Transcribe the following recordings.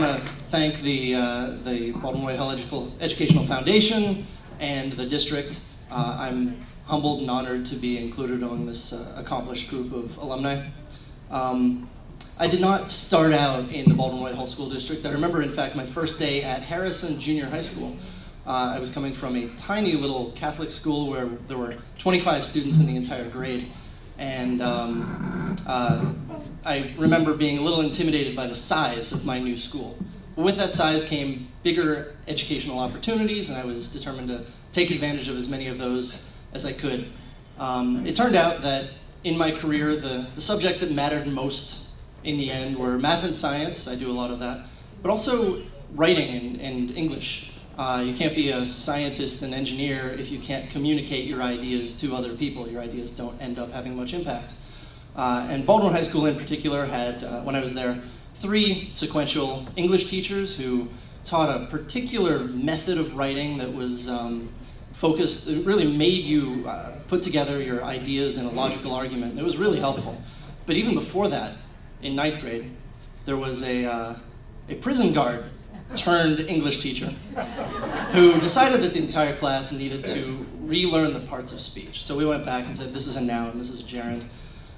want to thank the, uh, the Baldwin Educational Foundation and the district. Uh, I'm humbled and honored to be included among this uh, accomplished group of alumni. Um, I did not start out in the Baldwin Whitehall School District. I remember, in fact, my first day at Harrison Junior High School. Uh, I was coming from a tiny little Catholic school where there were 25 students in the entire grade. And um, uh, I remember being a little intimidated by the size of my new school. But with that size came bigger educational opportunities, and I was determined to take advantage of as many of those as I could. Um, it turned out that in my career, the, the subjects that mattered most in the end were math and science, I do a lot of that, but also writing and, and English. Uh, you can't be a scientist and engineer if you can't communicate your ideas to other people. Your ideas don't end up having much impact. Uh, and Baldwin High School in particular had, uh, when I was there, three sequential English teachers who taught a particular method of writing that was um, focused, it really made you uh, put together your ideas in a logical argument. It was really helpful. But even before that, in ninth grade, there was a, uh, a prison guard turned English teacher who decided that the entire class needed to relearn the parts of speech. So we went back and said, this is a noun, this is a gerund.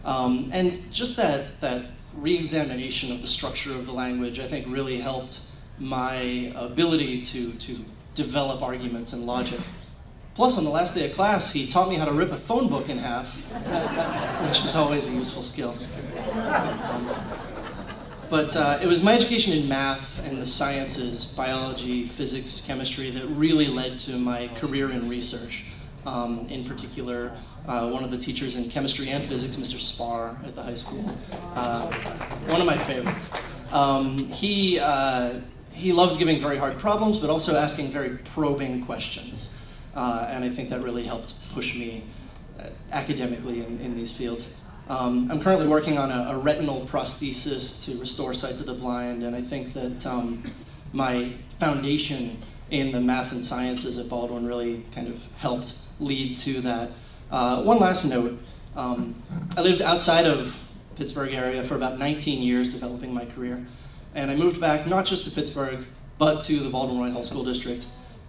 Um, and just that, that re-examination of the structure of the language, I think really helped my ability to, to develop arguments and logic. Plus, on the last day of class, he taught me how to rip a phone book in half, which is always a useful skill. Um, but uh, it was my education in math and the sciences, biology, physics, chemistry, that really led to my career in research. Um, in particular, uh, one of the teachers in chemistry and physics, Mr. Spar at the high school, uh, one of my favorites. Um, he, uh, he loved giving very hard problems, but also asking very probing questions. Uh, and I think that really helped push me uh, academically in, in these fields. Um, I'm currently working on a, a, retinal prosthesis to restore sight to the blind, and I think that um, my foundation in the math and sciences at Baldwin really kind of helped lead to that. Uh, one last note, um, I lived outside of Pittsburgh area for about 19 years developing my career, and I moved back not just to Pittsburgh, but to the Baldwin Whitehall School District.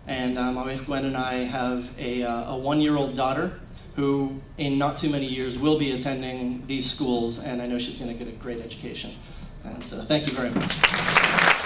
And uh, my wife Gwen and I have a, uh, a one-year-old daughter who in not too many years will be attending these schools, and I know she's going to get a great education. And so thank you very much.